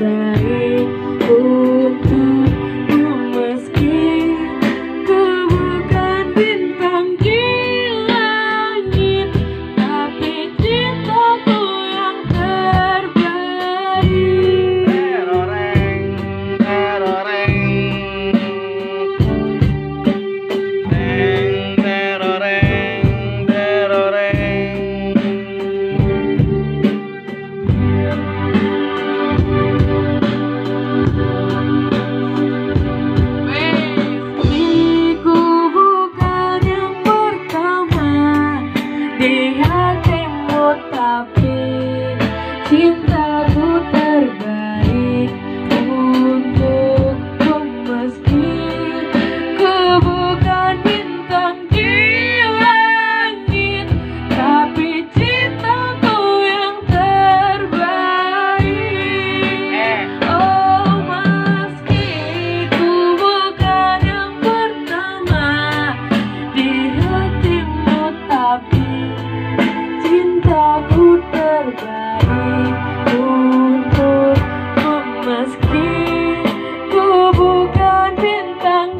baik đi hát thêm một tạp chí chim untuk meski ku bukan bintang